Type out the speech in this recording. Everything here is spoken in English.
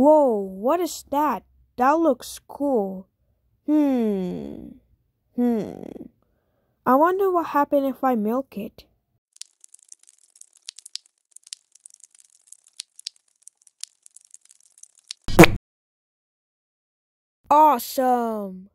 Whoa, what is that? That looks cool. Hmm. Hmm. I wonder what happened if I milk it. Awesome!